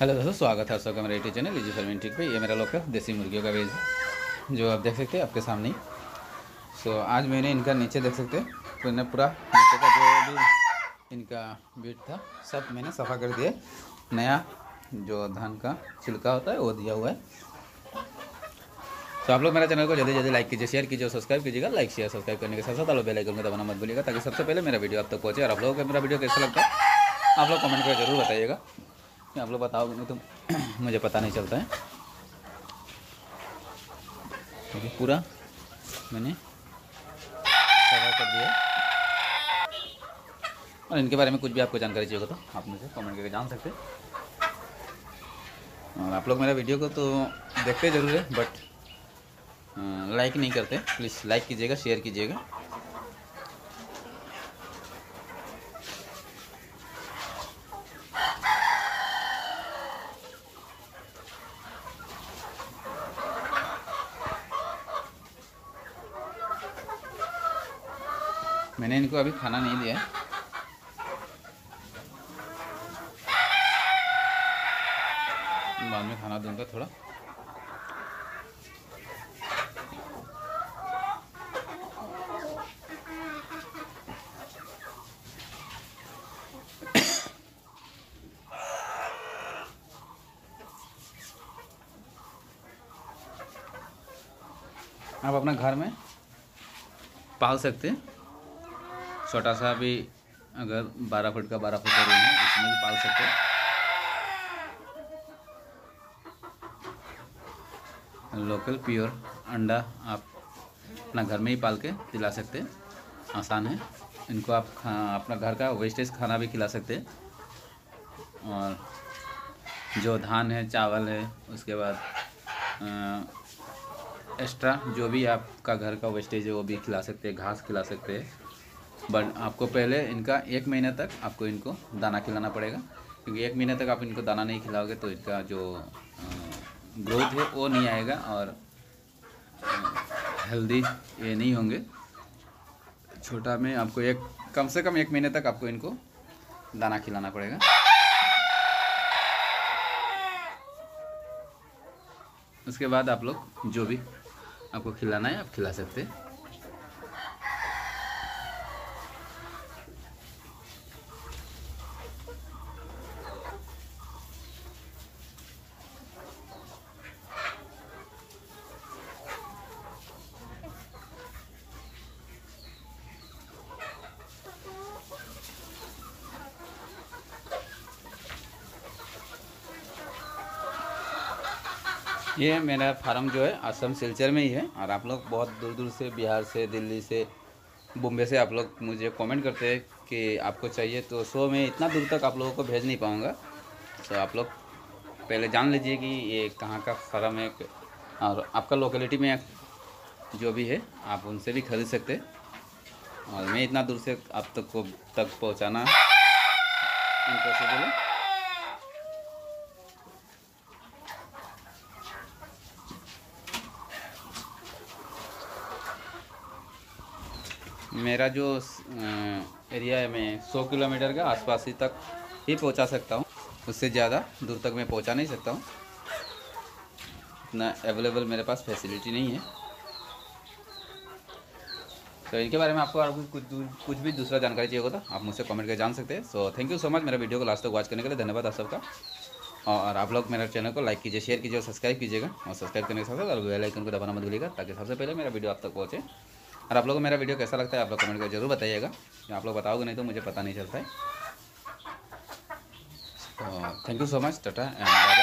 Hello दोस्तों, स्वागत है आप सबका मेरा यूट्यूब चैनल लीजिए ठीक पे। ये मेरा का देसी मुर्गियों का वेज जो आप देख सकते हैं आपके सामने ही। सो आज मैंने इनका नीचे देख सकते हैं। तो मैंने पूरा नीचे का जो भी इनका बीट था, सब मैंने सफ़ा कर दिया नया जो धान का छिलका होता है, वो दिया हुआ है। तो आप लोग मेरा चैनल को जल्दी जल्दी लाइक कीजिए शेयर कीजिए सब्सक्राइब कीजिएगा। लाइक शेयर सब्सक्राइब करने के साथ साथ आप बेल आइकन में दबाना मत भूलिएगा, ताकि सबसे पहले मेरा वीडियो आप तक पहुँचे और आप लोगों को मेरा वीडियो कैसा लगता है, आप लोग कमेंट कर ज़रूर बताइएगा। आप लोग बताओगे नहीं तो मुझे पता नहीं चलता है। देखिए पूरा मैंने कवर कर दिया और इनके बारे में कुछ भी आपको जानकारी चाहिए तो आप मुझे कमेंट करके जान सकते और आप लोग मेरा वीडियो को तो देखते ज़रूर है बट लाइक नहीं करते। प्लीज़ लाइक कीजिएगा शेयर कीजिएगा। मैंने इनको अभी खाना नहीं दिया। है बाद में खाना दूँगा थोड़ा। आप अपना घर में पाल सकते हैं। छोटा सा भी अगर 12 फुट का 12 फुट का रूम है, उसमें भी पाल सकते हैं। लोकल प्योर अंडा आप अपना घर में ही पाल के खिला सकते हैं। आसान है। इनको आप खा, अपना घर का वेस्टेज खाना भी खिला सकते हैं। और जो धान है, चावल है, उसके बाद एक्स्ट्रा जो भी आपका घर का वेस्टेज है, वो भी खिला सकते हैं, घास खिला सकते हैं। बट आपको पहले इनका एक महीने तक आपको इनको दाना खिलाना पड़ेगा। क्योंकि एक महीने तक आप इनको दाना नहीं खिलाओगे तो इनका जो ग्रोथ है वो नहीं आएगा और हेल्दी ये नहीं होंगे। छोटा में आपको एक, कम से कम एक महीने तक आपको इनको दाना खिलाना पड़ेगा। उसके बाद आप लोग जो भी आपको खिलाना है आप खिला सकते हैं। ये मेरा फार्म जो है असम सिलचर में ही है और आप लोग बहुत दूर दूर से, बिहार से, दिल्ली से, बॉम्बे से आप लोग मुझे कमेंट करते हैं कि आपको चाहिए तो सो मैं इतना दूर तक आप लोगों को भेज नहीं पाऊँगा। तो आप लोग पहले जान लीजिए कि ये कहाँ का फार्म है और आपका लोकेलिटी में जो भी है, आप उनसे भी खरीद सकते और मैं इतना दूर से आप तक को, तक पहुँचाना इम्पॉसिबल है। मेरा जो एरिया है मैं 100 किलोमीटर का आसपास ही तक ही पहुँचा सकता हूँ। उससे ज़्यादा दूर तक मैं पहुँचा नहीं सकता हूँ। इतना अवेलेबल मेरे पास फैसिलिटी नहीं है। तो इनके बारे में आपको और कुछ कुछ भी दूसरा जानकारी चाहिए होगा तो आप मुझसे कमेंट कर जान सकते हैं। So thank you so much मेरा वीडियो को लास्ट तक वॉच करने के लिए। धन्यवाद आप सबका। और आप लोग मेरे चैनल को लाइक कीजिए शेयर कीजिए और सब्सक्राइब कीजिएगा। और सब्सक्राइब करने के साथ साथ बेल आइकन को दबाना मत भूलिएगा, ताकि सबसे पहले मेरा वीडियो आप तक पहुँचे। और आप लोगों को मेरा वीडियो कैसा लगता है आप लोग कमेंट कर ज़रूर बताइएगा। आप लोग बताओगे नहीं तो मुझे पता नहीं चलता है। Thank you so much tata and bye